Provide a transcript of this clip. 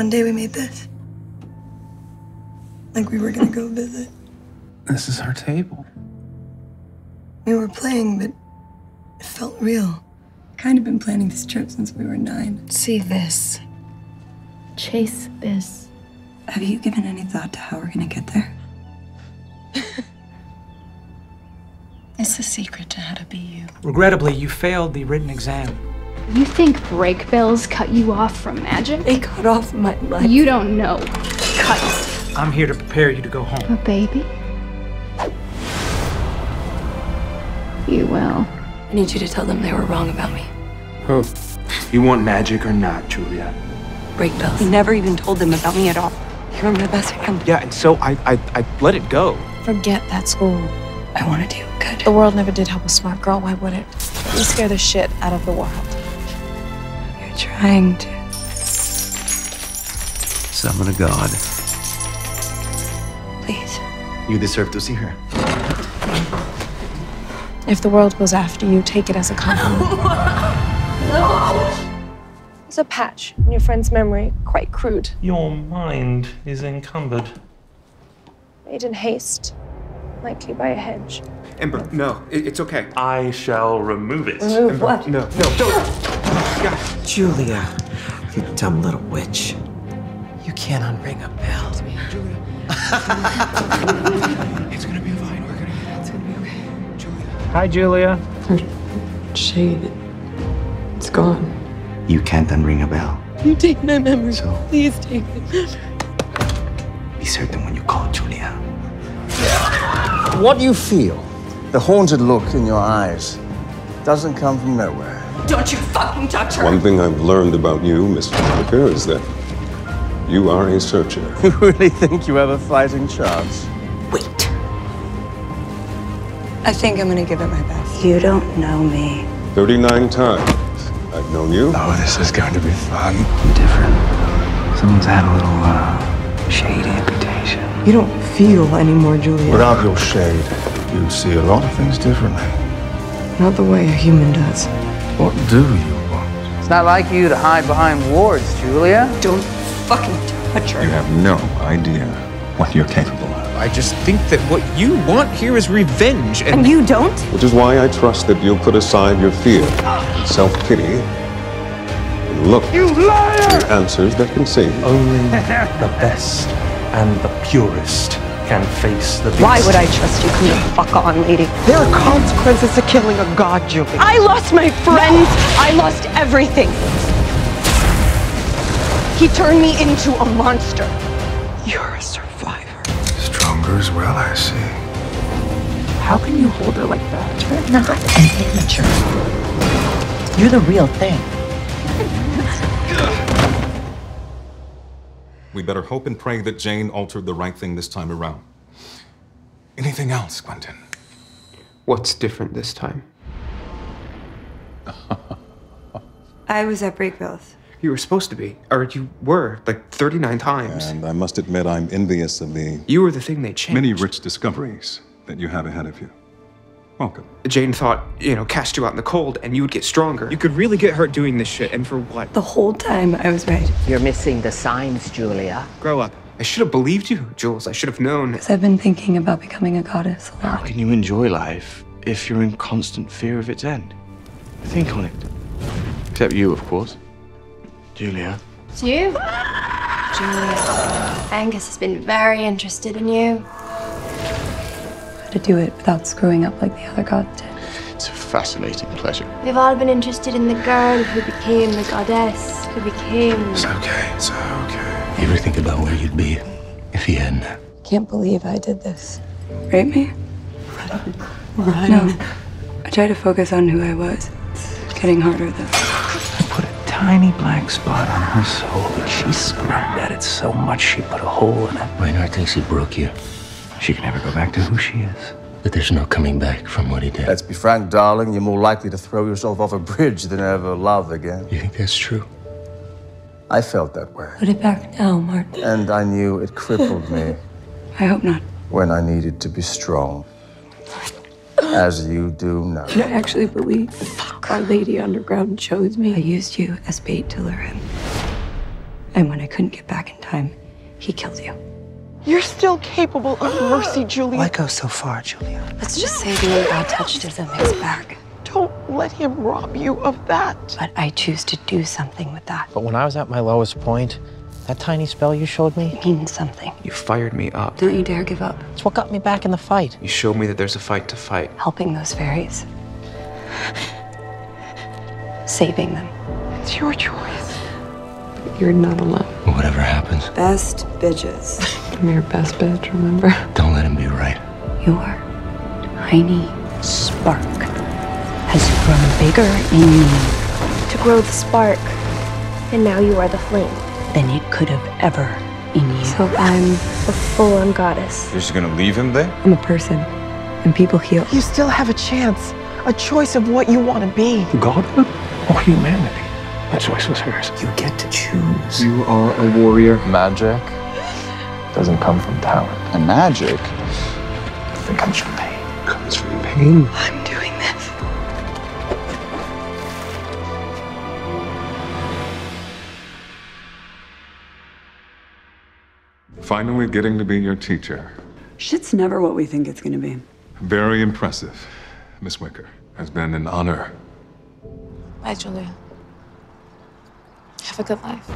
One day we made this. Like we were gonna go visit. This is our table. We were playing, but it felt real. Kind of been planning this trip since we were nine. See this. Chase this. Have you given any thought to how we're gonna get there? It's the secret to how to be you. Regrettably, you failed the written exam. You think Brakebills cut you off from magic? They cut off my life. You don't know. Cut. I'm here to prepare you to go home. A baby? You will. I need you to tell them they were wrong about me. Who? You want magic or not, Julia? Brakebills. You never even told them about me at all. You were my best friend. Yeah, and so I, I, I let it go. Forget that school. I want to do good. The world never did help a smart girl. Why would it? You scare the shit out of the world. You're trying to. Summon a god. Please. You deserve to see her. If the world goes after you, take it as a compliment. no. It's a patch in your friend's memory, quite crude, Your mind is encumbered. made in haste, likely by a hedge. Ember, no, it, it's okay. I shall remove it. Remove what? No, no, don't. Julia, you dumb little witch. You can't unring a bell. It's gonna be fine. We're gonna get it. It's gonna be okay. Julia. Hi, Julia. Shade. It's gone. You can't unring a bell. You take my memory. So Please take it. be certain when you call Julia. What you feel, the haunted look in your eyes, doesn't come from nowhere. Don't you fucking touch her! One thing I've learned about you, Mr. Parker, is that you are a searcher. You really think you have a fighting chance? Wait. I think I'm gonna give it my best. You don't know me. 39 times I've known you. Oh, this is going to be fun. Different. Someone's had a little, uh, shade amputation. You don't feel anymore, Julia. Without your shade, you see a lot of things differently. Not the way a human does. What do you want? It's not like you to hide behind wards, Julia. Don't fucking touch her. You have no idea what you're capable of. I just think that what you want here is revenge, and And you don't? Which is why I trust that you'll put aside your fear and self-pity and look you liar! for answers that can save you. Only the best and the purest can face the beast. Why would I trust you? Come the fuck on, lady. There are consequences to killing a god, Julie. I lost my friends. I lost everything. He turned me into a monster. You're a survivor. Stronger as well, I see. How can you hold her like that? You're not an amateur. You're the real thing. We better hope and pray that Jane altered the right thing this time around. Anything else, Quentin? what's different this time? I was at Brakebills. You were supposed to be, or you were, like 39 times. And I must admit, I'm envious of the You were the thing they changed. many rich discoveries that you have ahead of you. Welcome. Jane thought, you know, cast you out in the cold and you would get stronger. You could really get hurt doing this shit, and for what? The whole time I was right. You're missing the signs, Julia. Grow up. I should have believed you, Jules. I should have known. Because I've been thinking about becoming a goddess a lot. How can you enjoy life if you're in constant fear of its end? Think on it. Except you, of course. Julia. It's you? Julia. Angus has been very interested in you. How to do it without screwing up like the other gods did. It's a fascinating pleasure. We've all been interested in the girl who became the goddess, who became. It's okay, it's okay. You ever think about where you'd be if he hadn't? Can't believe I did this. Rape me? Run. No. I try to focus on who I was. It's getting harder though. I put a tiny black spot on her soul, and she scrubbed at it so much she put a hole in it. Reynard thinks he broke you, She can never go back to who she is. but there's no coming back from what he did. Let's be frank, darling. You're more likely to throw yourself off a bridge than ever love again. You think that's true? I felt that way. Put it back now, Martin. And I knew it crippled me I hope not. when I needed to be strong. As you do now. I actually believe Our Lady Underground chose me. I used you as bait to lure him. And when I couldn't get back in time, he killed you. You're still capable of mercy, Julia. Why go so far, Julia? Let's just say the way God touched is a mixed bag. Don't let him rob you of that. But I choose to do something with that. But when I was at my lowest point, that tiny spell you showed me It means something. You fired me up. Don't you dare give up. It's what got me back in the fight. You showed me that there's a fight to fight. Helping those fairies. Saving them. It's your choice. You're not alone. Whatever happens, Best bitches. I'm your best bitch, remember? don't let him be right. Your tiny spark has grown bigger in me To grow the spark. And now you are the flame. than it could have ever in you. So I'm a full on goddess. You're just gonna leave him there? I'm a person, and people heal. You still have a chance, a choice of what you want to be. Godhood or humanity? That choice was hers. You get to choose. You are a warrior. Magic doesn't come from talent. And magic It comes from pain. Comes from pain. I'm doing this. Finally getting to be your teacher. Shit's never what we think it's gonna be. Very impressive, Miss Wicker. Has been an honor. Bye, Julia. Have a good life.